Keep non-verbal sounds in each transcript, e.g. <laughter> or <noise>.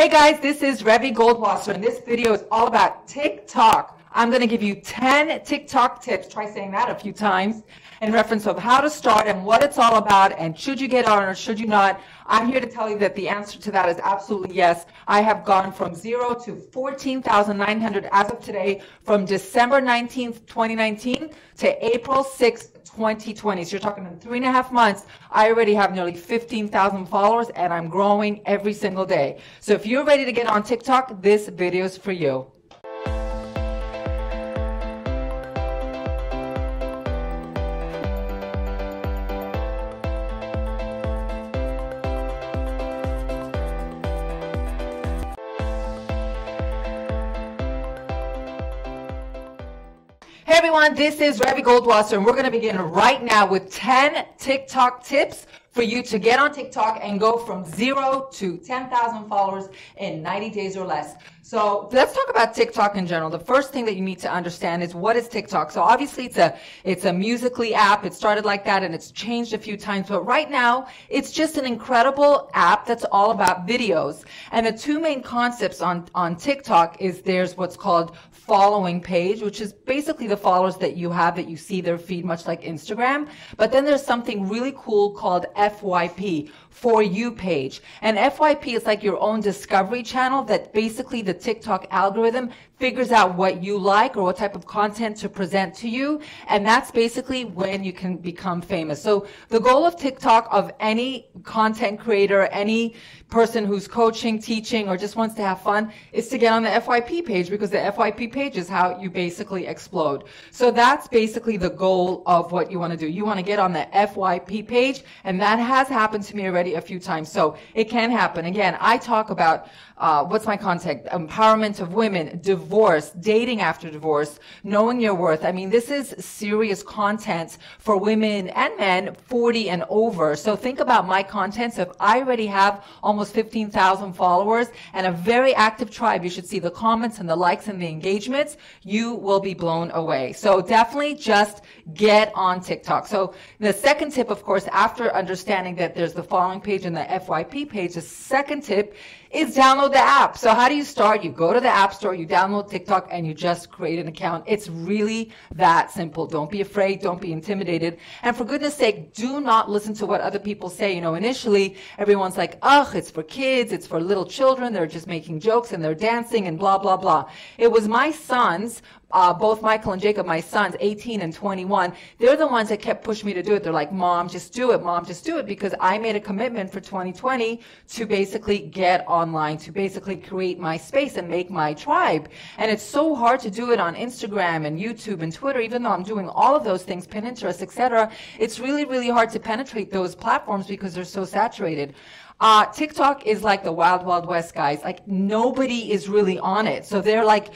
Hey guys, this is Revi Goldwasser, and this video is all about TikTok. I'm going to give you 10 TikTok tips. Try saying that a few times in reference of how to start and what it's all about and should you get on or should you not. I'm here to tell you that the answer to that is absolutely yes. I have gone from zero to 14,900 as of today from December 19th, 2019 to April 6th, 2020. So you're talking in three and a half months, I already have nearly 15,000 followers and I'm growing every single day. So if you're ready to get on TikTok, this video is for you. Everyone, this is Revi Goldwasser, and we're going to begin right now with 10 TikTok tips for you to get on TikTok and go from zero to 10,000 followers in 90 days or less. So let's talk about TikTok in general. The first thing that you need to understand is what is TikTok. So obviously it's a, it's a Musical.ly app. It started like that and it's changed a few times, but right now it's just an incredible app that's all about videos. And the two main concepts on, on TikTok is there's what's called following page, which is basically the followers that you have that you see their feed, much like Instagram. But then there's something really cool called FYP, For You page. And FYP is like your own discovery channel that basically the TikTok algorithm figures out what you like or what type of content to present to you. And that's basically when you can become famous. So the goal of TikTok of any content creator, any person who's coaching, teaching, or just wants to have fun is to get on the FYP page because the FYP page is how you basically explode. So that's basically the goal of what you want to do. You want to get on the FYP page and that has happened to me already a few times. So it can happen. Again, I talk about uh, what's my content? Empowerment of women, divorce, dating after divorce, knowing your worth. I mean, this is serious content for women and men 40 and over. So think about my content. So if I already have almost 15,000 followers and a very active tribe, you should see the comments and the likes and the engagements. You will be blown away. So definitely just get on TikTok. So the second tip, of course, after understanding that there's the following page and the FYP page, the second tip is download the app. So how do you start? You go to the app store, you download TikTok, and you just create an account. It's really that simple. Don't be afraid. Don't be intimidated. And for goodness sake, do not listen to what other people say. You know, initially everyone's like, ugh, it's for kids. It's for little children. They're just making jokes and they're dancing and blah, blah, blah. It was my sons uh, both Michael and Jacob, my sons, 18 and 21, they're the ones that kept pushing me to do it. They're like, Mom, just do it. Mom, just do it. Because I made a commitment for 2020 to basically get online, to basically create my space and make my tribe. And it's so hard to do it on Instagram and YouTube and Twitter, even though I'm doing all of those things, Pinterest, etc. It's really, really hard to penetrate those platforms because they're so saturated. Uh, TikTok is like the wild, wild west, guys. Like nobody is really on it. So they're like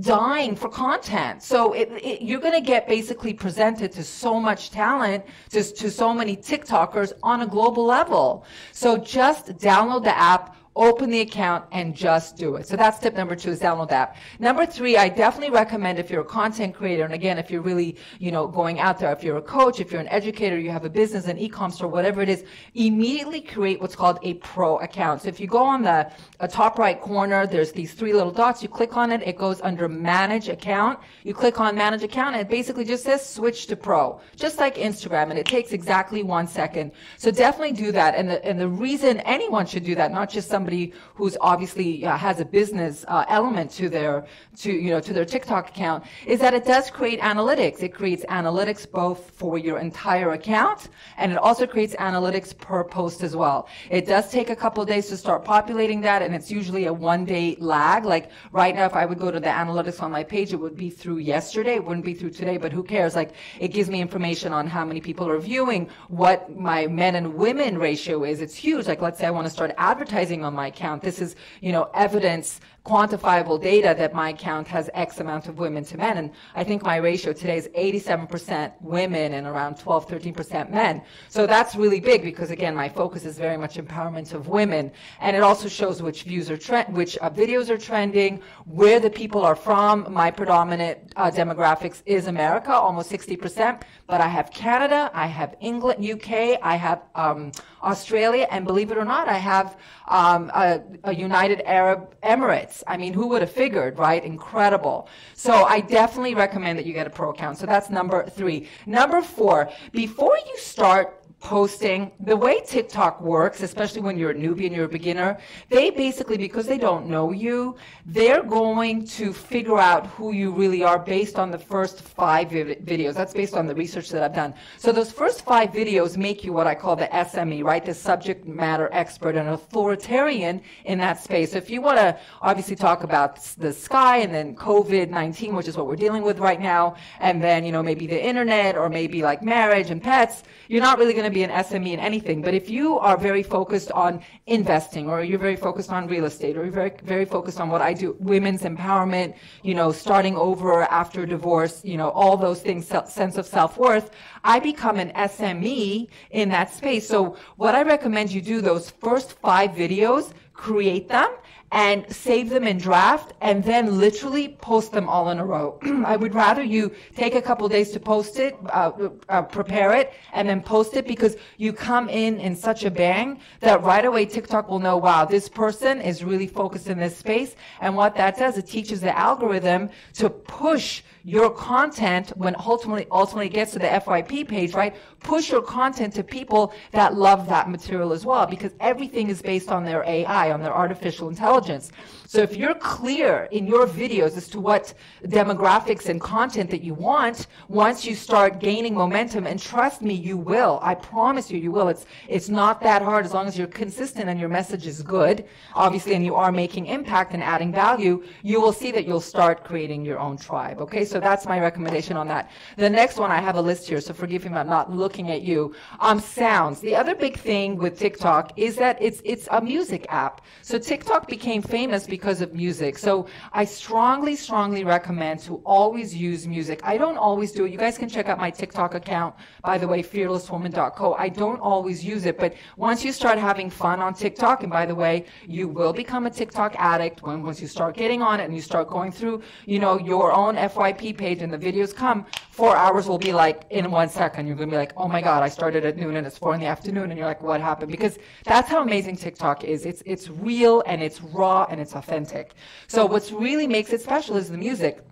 dying for content. So it, it, you're going to get basically presented to so much talent, to so many TikTokers on a global level. So just download the app open the account and just do it. So that's tip number two is download the app. Number three, I definitely recommend if you're a content creator, and again, if you're really, you know, going out there, if you're a coach, if you're an educator, you have a business, an e-com store, whatever it is, immediately create what's called a pro account. So if you go on the top right corner, there's these three little dots. You click on it, it goes under manage account. You click on manage account, and it basically just says switch to pro, just like Instagram, and it takes exactly one second. So definitely do that. And the, and the reason anyone should do that, not just some somebody who's obviously uh, has a business uh, element to their to you know to their TikTok account is that it does create analytics. It creates analytics both for your entire account and it also creates analytics per post as well. It does take a couple days to start populating that and it's usually a one day lag. Like right now, if I would go to the analytics on my page, it would be through yesterday. It wouldn't be through today, but who cares? Like it gives me information on how many people are viewing, what my men and women ratio is. It's huge. Like let's say I want to start advertising on my account. This is, you know, evidence quantifiable data that my account has X amount of women to men. And I think my ratio today is 87% women and around 12, 13% men. So that's really big because again, my focus is very much empowerment of women. And it also shows which views are trend, which uh, videos are trending, where the people are from. My predominant uh, demographics is America, almost 60%, but I have Canada, I have England, UK, I have um, Australia, and believe it or not, I have um, a, a, United Arab Emirates. I mean, who would have figured, right? Incredible. So I definitely recommend that you get a pro account. So that's number three. Number four, before you start posting. The way TikTok works, especially when you're a newbie and you're a beginner, they basically, because they don't know you, they're going to figure out who you really are based on the first five videos. That's based on the research that I've done. So those first five videos make you what I call the SME, right? The subject matter expert and authoritarian in that space. So if you want to obviously talk about the sky and then COVID-19, which is what we're dealing with right now, and then, you know, maybe the internet or maybe like marriage and pets, you're not really going to be an SME in anything. But if you are very focused on investing or you're very focused on real estate or you're very, very focused on what I do, women's empowerment, you know, starting over after divorce, you know, all those things, sense of self-worth, I become an SME in that space. So what I recommend you do those first five videos, create them and save them in draft and then literally post them all in a row. <clears throat> I would rather you take a couple days to post it, uh, uh, prepare it, and then post it because you come in in such a bang that right away TikTok will know, wow, this person is really focused in this space. And what that does, it teaches the algorithm to push your content when ultimately ultimately gets to the FYP page, right? Push your content to people that love that material as well, because everything is based on their AI, on their artificial intelligence. So if you're clear in your videos as to what demographics and content that you want, once you start gaining momentum, and trust me, you will. I promise you, you will. It's it's not that hard as long as you're consistent and your message is good, obviously, and you are making impact and adding value. You will see that you'll start creating your own tribe. Okay, so so that's my recommendation on that. The next one, I have a list here, so forgive me if I'm not looking at you. Um, sounds. The other big thing with TikTok is that it's it's a music app. So TikTok became famous because of music. So I strongly, strongly recommend to always use music. I don't always do it. You guys can check out my TikTok account, by the way, fearlesswoman.co. I don't always use it, but once you start having fun on TikTok, and by the way, you will become a TikTok addict when once you start getting on it and you start going through, you know, your own FYP page and the videos come, four hours will be like in one second. You're going to be like, oh my God, I started at noon and it's four in the afternoon. And you're like, what happened? Because that's how amazing TikTok is. It's, it's real and it's raw and it's authentic. So what's really makes it special is the music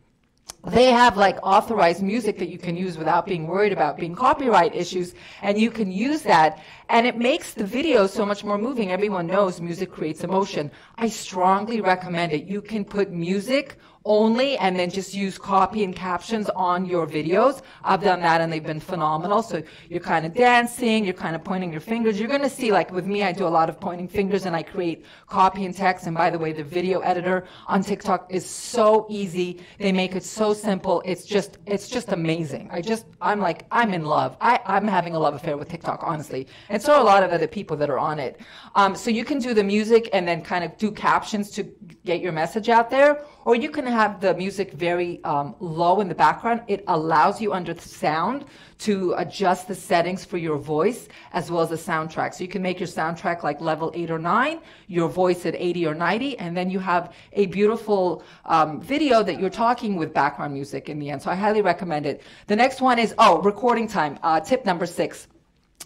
they have like authorized music that you can use without being worried about being copyright issues and you can use that and it makes the video so much more moving everyone knows music creates emotion i strongly recommend it you can put music only and then just use copy and captions on your videos. I've done that and they've been phenomenal. So you're kind of dancing, you're kind of pointing your fingers. You're going to see, like with me, I do a lot of pointing fingers and I create copy and text. And by the way, the video editor on TikTok is so easy. They make it so simple. It's just, it's just amazing. I just, I'm like, I'm in love. I, I'm having a love affair with TikTok, honestly. And so are a lot of other people that are on it. Um, so you can do the music and then kind of do captions to get your message out there or you can have the music very um, low in the background. It allows you under the sound to adjust the settings for your voice as well as the soundtrack. So you can make your soundtrack like level eight or nine, your voice at 80 or 90, and then you have a beautiful um, video that you're talking with background music in the end. So I highly recommend it. The next one is, oh, recording time. Uh, tip number six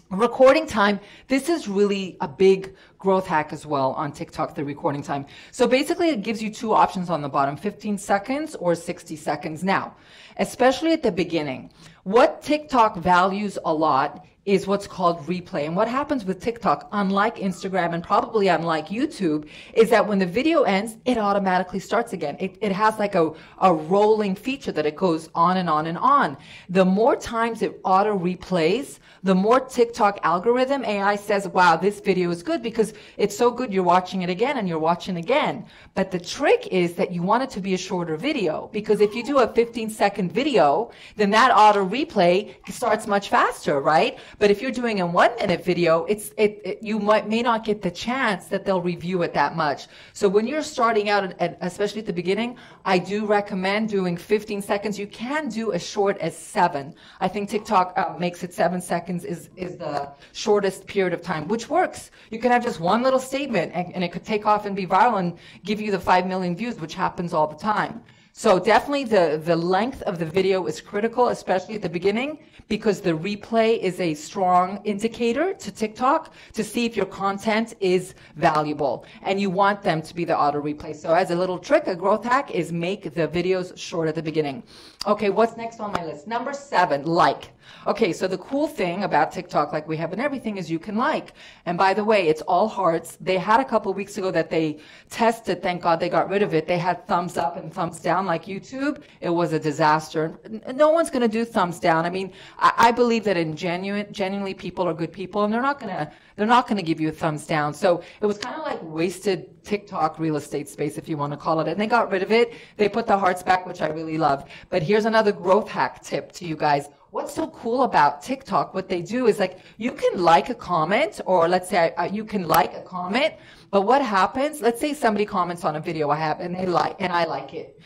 recording time this is really a big growth hack as well on tiktok the recording time. So basically it gives you two options on the bottom 15 seconds or 60 seconds now especially at the beginning. What tiktok values a lot is what's called replay. And what happens with TikTok, unlike Instagram and probably unlike YouTube, is that when the video ends, it automatically starts again. It, it has like a, a rolling feature that it goes on and on and on. The more times it auto replays, the more TikTok algorithm AI says, wow, this video is good because it's so good you're watching it again and you're watching again. But the trick is that you want it to be a shorter video because if you do a 15 second video, then that auto replay starts much faster, right? But if you're doing a one minute video, it's it, it, you might may not get the chance that they'll review it that much. So when you're starting out, at, especially at the beginning, I do recommend doing 15 seconds. You can do as short as seven. I think TikTok uh, makes it seven seconds is is the shortest period of time, which works. You can have just one little statement and, and it could take off and be viral and give you the five million views, which happens all the time. So definitely the, the length of the video is critical, especially at the beginning, because the replay is a strong indicator to TikTok to see if your content is valuable. And you want them to be the auto replay. So as a little trick, a growth hack is make the videos short at the beginning. Okay, what's next on my list? Number seven, like. Okay, so the cool thing about TikTok, like we have in everything, is you can like. And by the way, it's all hearts. They had a couple weeks ago that they tested. Thank God they got rid of it. They had thumbs up and thumbs down like YouTube. It was a disaster. No one's going to do thumbs down. I mean, I, I believe that in genuine, genuinely people are good people and they're not going to, they're not going to give you a thumbs down. So it was kind of like wasted TikTok real estate space, if you want to call it. And they got rid of it. They put the hearts back, which I really love. But here's another growth hack tip to you guys what's so cool about TikTok? What they do is like you can like a comment, or let's say uh, you can like a comment, but what happens? Let's say somebody comments on a video I have and they like, and I like it.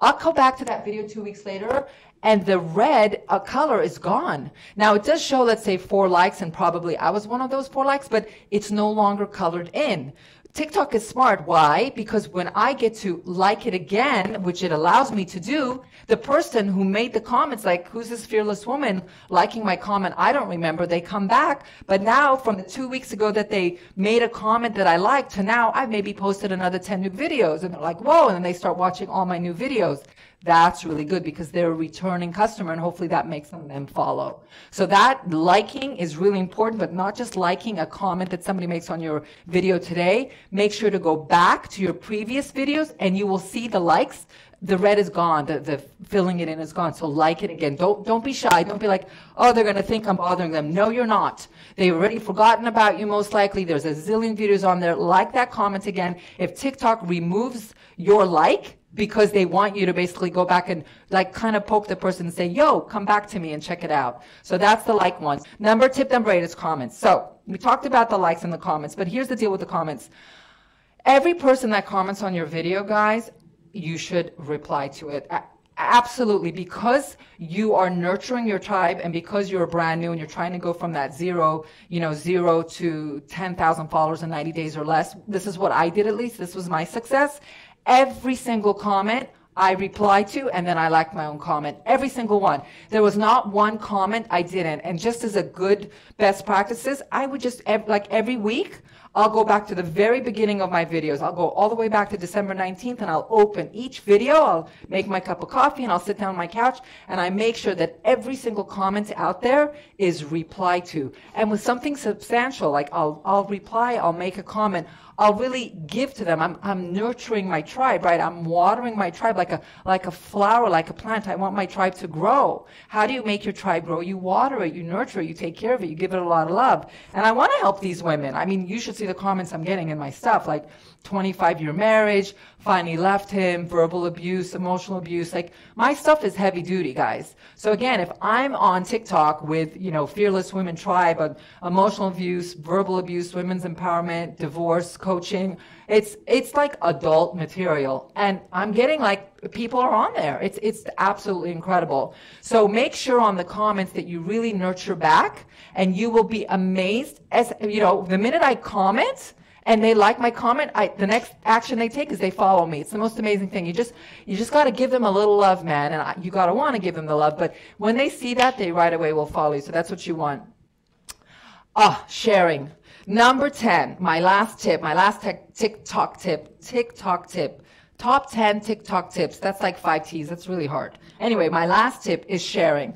I'll go back to that video two weeks later and the red uh, color is gone. Now it does show, let's say four likes and probably I was one of those four likes, but it's no longer colored in. TikTok is smart. Why? Because when I get to like it again, which it allows me to do, the person who made the comments, like, who's this fearless woman liking my comment? I don't remember. They come back. But now from the two weeks ago that they made a comment that I liked to now I've maybe posted another 10 new videos and they're like, whoa. And then they start watching all my new videos that's really good because they're a returning customer and hopefully that makes them follow. So that liking is really important, but not just liking a comment that somebody makes on your video today. Make sure to go back to your previous videos and you will see the likes. The red is gone. The, the filling it in is gone. So like it again. Don't, don't be shy. Don't be like, oh, they're going to think I'm bothering them. No, you're not. They've already forgotten about you most likely. There's a zillion videos on there. Like that comment again. If TikTok removes your like, because they want you to basically go back and like kind of poke the person and say, yo, come back to me and check it out. So that's the like ones. Number tip number eight is comments. So we talked about the likes and the comments, but here's the deal with the comments. Every person that comments on your video, guys, you should reply to it. Absolutely, because you are nurturing your tribe and because you're brand new and you're trying to go from that zero, you know, zero to 10,000 followers in 90 days or less. This is what I did at least. This was my success. Every single comment I replied to, and then I liked my own comment. Every single one. There was not one comment I didn't. And just as a good best practices, I would just, like every week, I'll go back to the very beginning of my videos. I'll go all the way back to December 19th and I'll open each video. I'll make my cup of coffee and I'll sit down on my couch and I make sure that every single comment out there is replied to. And with something substantial, like I'll, I'll reply, I'll make a comment. I'll really give to them. I'm, I'm nurturing my tribe, right? I'm watering my tribe like a, like a flower, like a plant. I want my tribe to grow. How do you make your tribe grow? You water it, you nurture it, you take care of it, you give it a lot of love. And I want help these women. I mean, you should see the comments I'm getting in my stuff, like 25 year marriage, finally left him, verbal abuse, emotional abuse. Like my stuff is heavy duty, guys. So again, if I'm on TikTok with, you know, Fearless Women Tribe, on emotional abuse, verbal abuse, women's empowerment, divorce, coaching, it's, it's like adult material. And I'm getting like, people are on there. It's, it's absolutely incredible. So make sure on the comments that you really nurture back and you will be amazed as, you know, the minute I comment, and they like my comment, I, the next action they take is they follow me. It's the most amazing thing. You just, you just got to give them a little love, man, and I, you got to want to give them the love. But when they see that, they right away will follow you. So that's what you want. Ah, sharing. Number 10, my last tip, my last TikTok tip, TikTok tip. Top 10 TikTok tips. That's like five T's. That's really hard. Anyway, my last tip is sharing.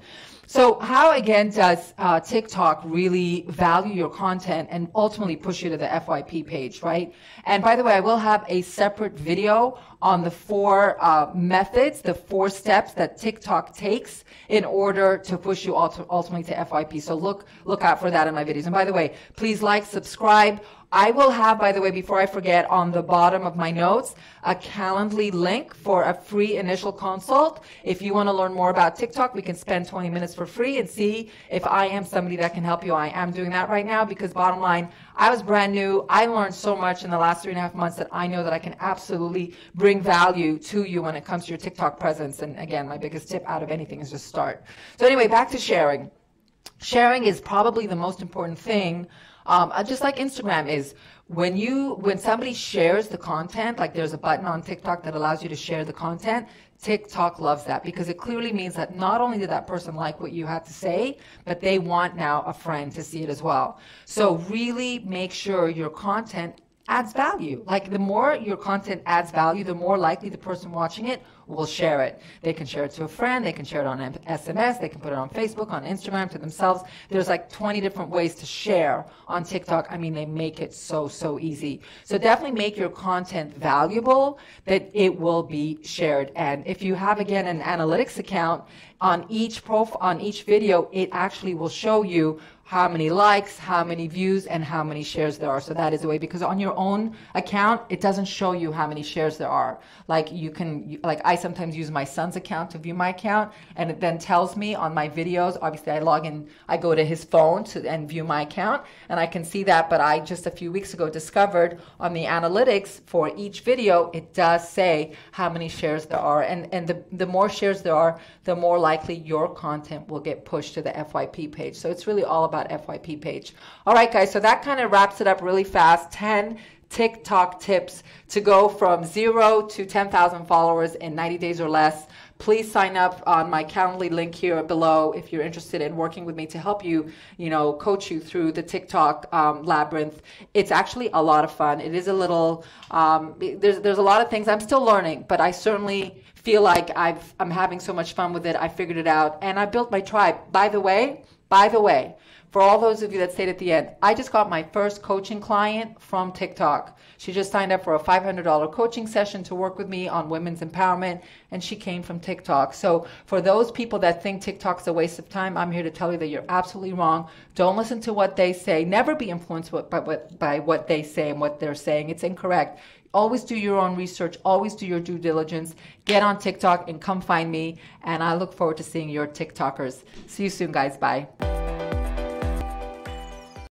So how again does uh, TikTok really value your content and ultimately push you to the FYP page, right? And by the way, I will have a separate video on the four uh, methods, the four steps that TikTok takes in order to push you ultimately to FYP. So look look out for that in my videos. And by the way, please like, subscribe. I will have, by the way, before I forget, on the bottom of my notes, a Calendly link for a free initial consult. If you want to learn more about TikTok, we can spend 20 minutes for free and see if I am somebody that can help you. I am doing that right now because bottom line, I was brand new. I learned so much in the last three and a half months that I know that I can absolutely bring value to you when it comes to your TikTok presence. And again, my biggest tip out of anything is just start. So anyway, back to sharing. Sharing is probably the most important thing Um, just like Instagram is when you when somebody shares the content, like there's a button on TikTok that allows you to share the content. TikTok loves that because it clearly means that not only did that person like what you had to say, but they want now a friend to see it as well. So really make sure your content adds value. Like the more your content adds value, the more likely the person watching it will share it. They can share it to a friend, they can share it on SMS, they can put it on Facebook, on Instagram, to themselves. There's like 20 different ways to share on TikTok. I mean, they make it so, so easy. So definitely make your content valuable that it will be shared. And if you have, again, an analytics account on each profile, on each video, it actually will show you how many likes, how many views, and how many shares there are. So that is the way, because on your own account, it doesn't show you how many shares there are. Like you can, like I sometimes use my son's account to view my account, and it then tells me on my videos, obviously I log in, I go to his phone to and view my account, and I can see that, but I just a few weeks ago discovered on the analytics for each video, it does say how many shares there are. And, and the, the more shares there are, the more likely your content will get pushed to the FYP page. So it's really all about FYP page. All right, guys, so that kind of wraps it up really fast. 10 TikTok tips to go from zero to 10,000 followers in 90 days or less. Please sign up on my Calendly link here below if you're interested in working with me to help you, you know, coach you through the TikTok um, labyrinth. It's actually a lot of fun. It is a little, um, there's there's a lot of things I'm still learning, but I certainly feel like I've I'm having so much fun with it. I figured it out, and I built my tribe. By the way, by the way for all those of you that stayed at the end, I just got my first coaching client from TikTok. She just signed up for a $500 coaching session to work with me on women's empowerment, and she came from TikTok. So, for those people that think TikTok's a waste of time, I'm here to tell you that you're absolutely wrong. Don't listen to what they say. Never be influenced by what, by what they say and what they're saying. It's incorrect. Always do your own research. Always do your due diligence. Get on TikTok and come find me. And I look forward to seeing your TikTokers. See you soon, guys. Bye.